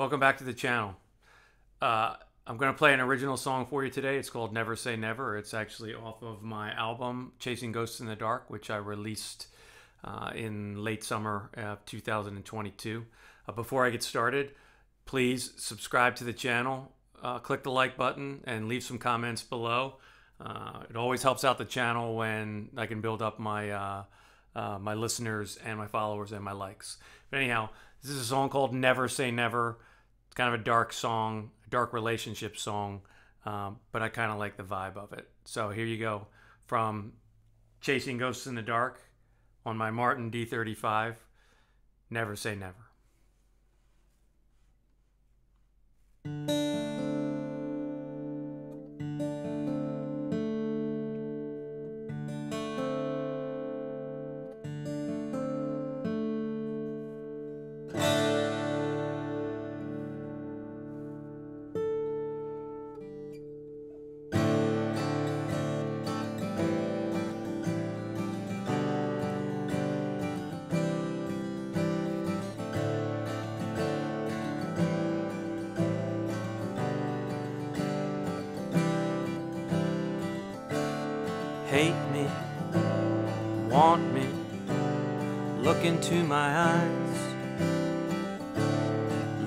Welcome back to the channel. Uh, I'm going to play an original song for you today. It's called Never Say Never. It's actually off of my album, Chasing Ghosts in the Dark, which I released uh, in late summer of 2022. Uh, before I get started, please subscribe to the channel, uh, click the like button, and leave some comments below. Uh, it always helps out the channel when I can build up my uh, my listeners and my followers and my likes. But anyhow, this is a song called Never Say Never. It's kind of a dark song, dark relationship song, um, but I kind of like the vibe of it. So here you go from Chasing Ghosts in the Dark on my Martin D35. Never Say Never. Want me, look into my eyes,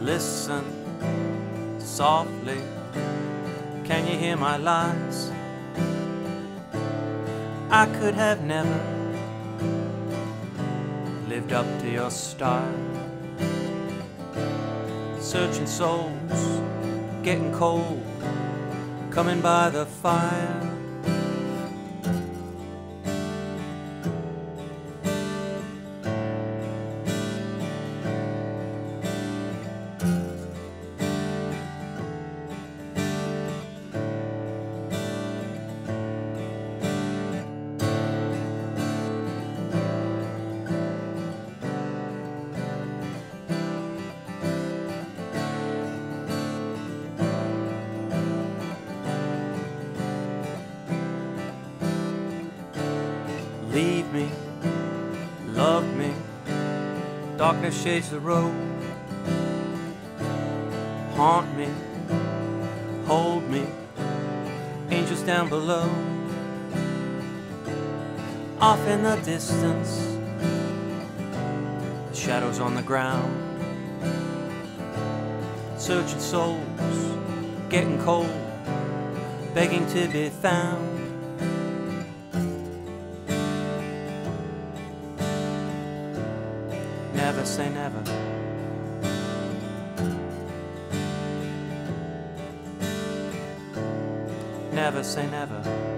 listen softly, can you hear my lies? I could have never lived up to your style, searching souls, getting cold, coming by the fire. Me, love me, darkness shades the road. Haunt me, hold me, angels down below. Off in the distance, the shadows on the ground. Searching souls, getting cold, begging to be found. Never say never. Never say never.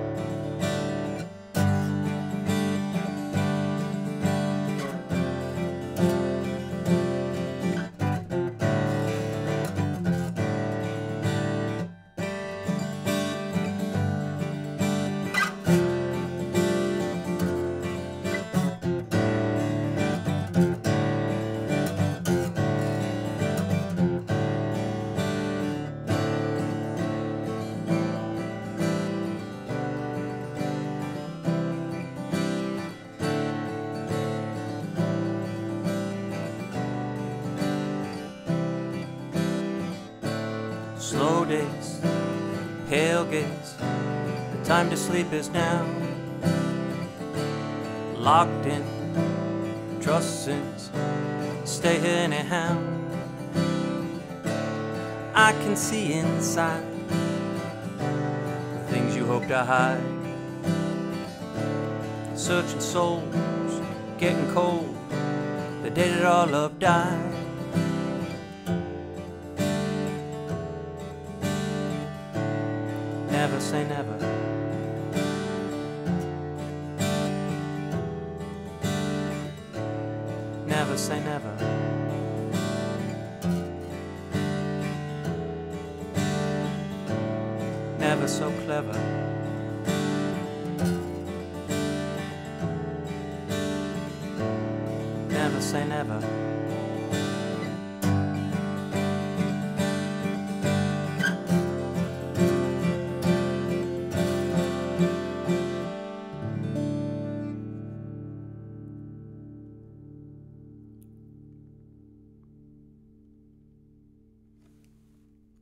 Slow days, pale gaze, the time to sleep is now. Locked in, trust sins, stay anyhow. I can see inside the things you hope to hide. Searching souls, getting cold, the day that all love died. Never say never. Never say never. Never so clever. Never say never.